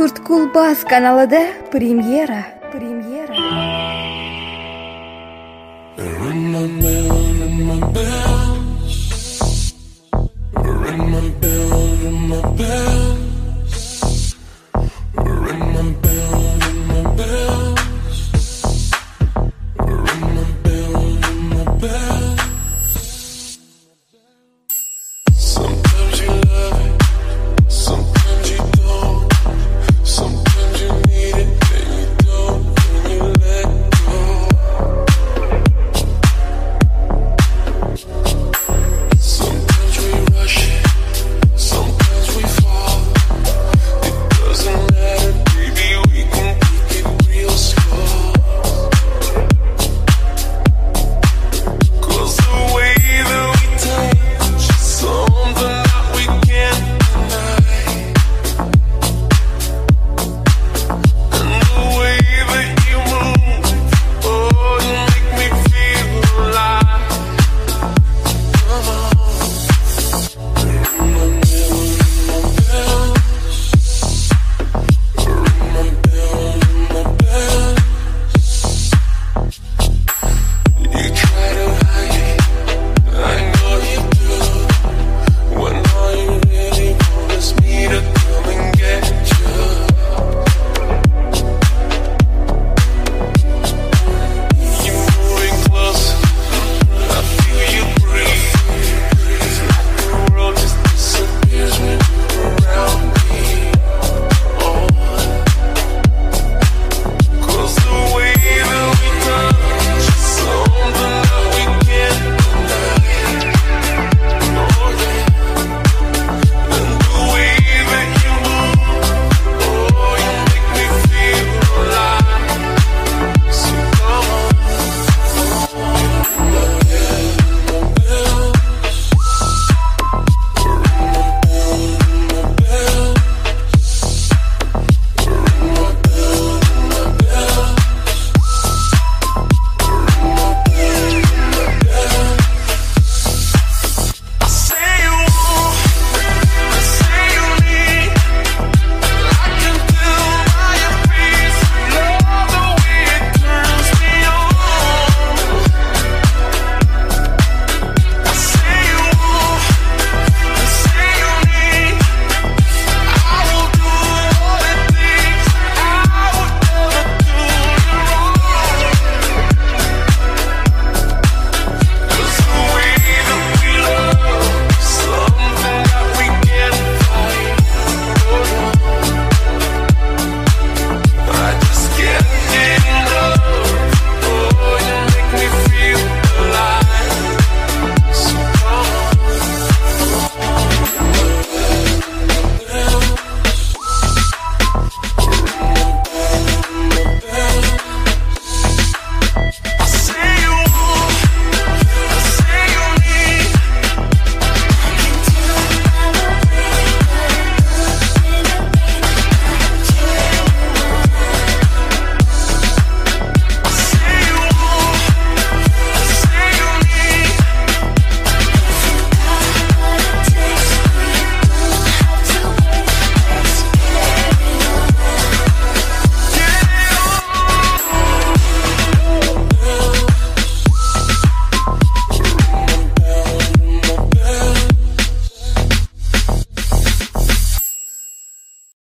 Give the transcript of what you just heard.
Төрткүл Кулбас каналыда премьера, премьера. Ring my bell, ring my bell, ring my bell, ring my bell.